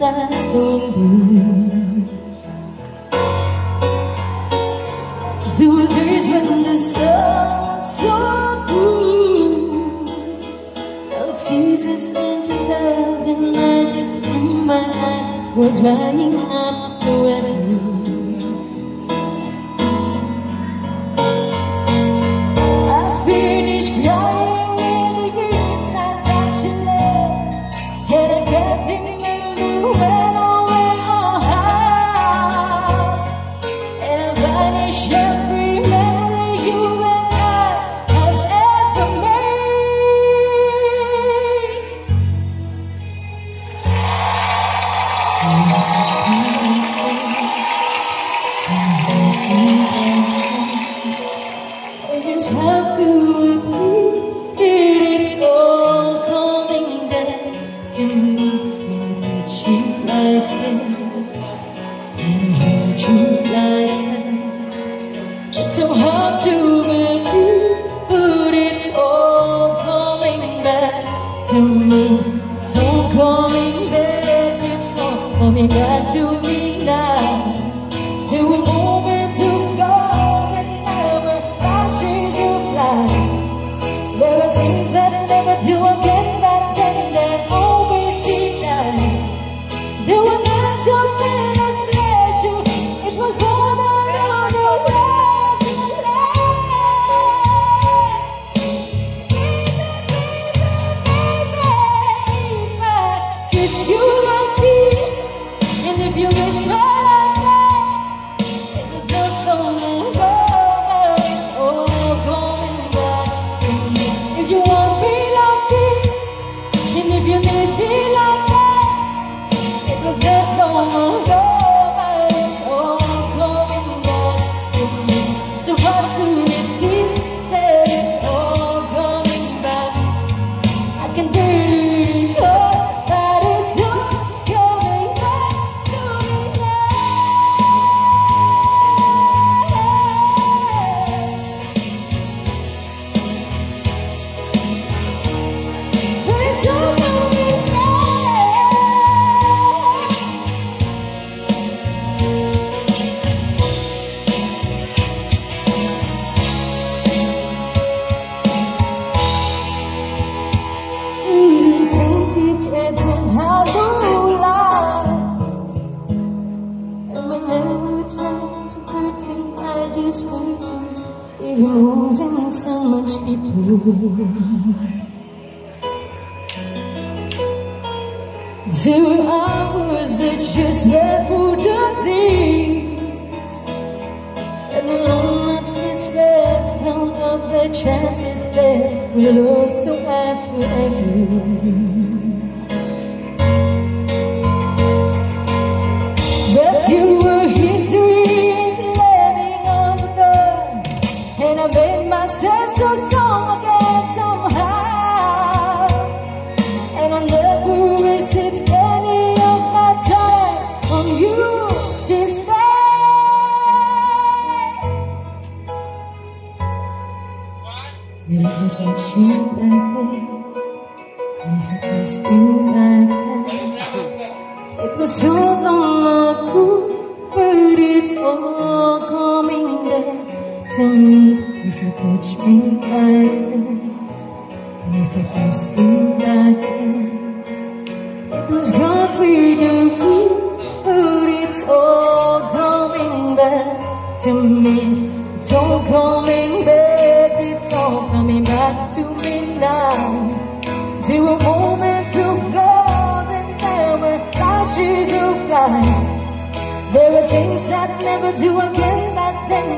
window. Two days when the sun's so blue. Our tears turn to clouds and I just through my eyes were drying up the refuge. Me. It's coming back, it's all coming back to me now. To a moment of gold that never flashes of light. There are things even losing so much deeper. Two hours that just went for the days And alone at this bed Count up the chances that we lost the path to everything And I made myself so strong again somehow. And I never wasted any of my time on you since then If I catch you like this. I kissed you like that. It was so long ago But it's all coming me If you touch me like And if I kissed you like It was with the wind But it's all coming back to me It's all coming back It's all coming back to me now there were moments of gold and there were flashes of light. There were things that never do again back then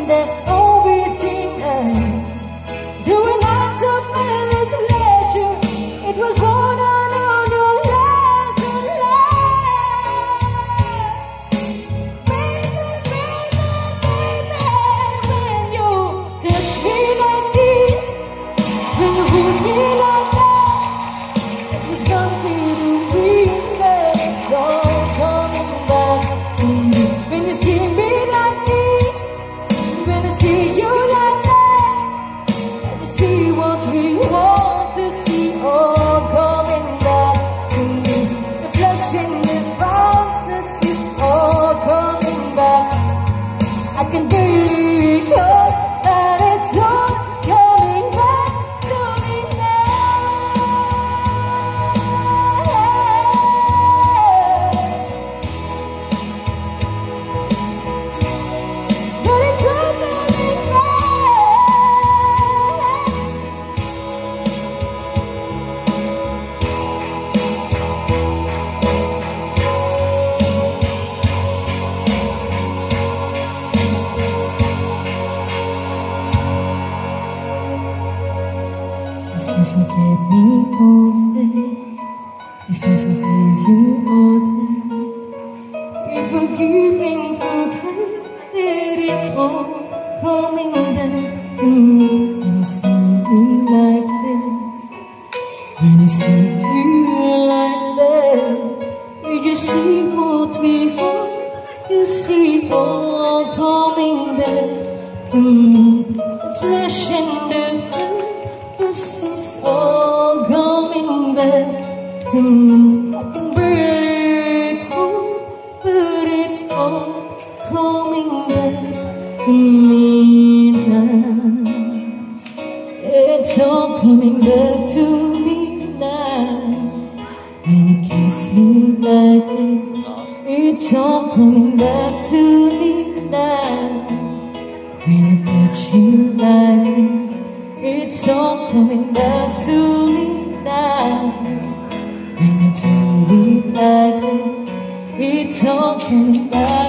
all coming back to me. When I see you like this, when I see you like that, you see what we want to see all coming back to me. Flesh and the this is all coming back to me. I can barely recall, but it's all coming back me now. It's all coming back to me now. When you kiss me like this, it's all coming back to me now. When I touch you like this, it's all coming back to me now. When I do it like this, it's all coming back.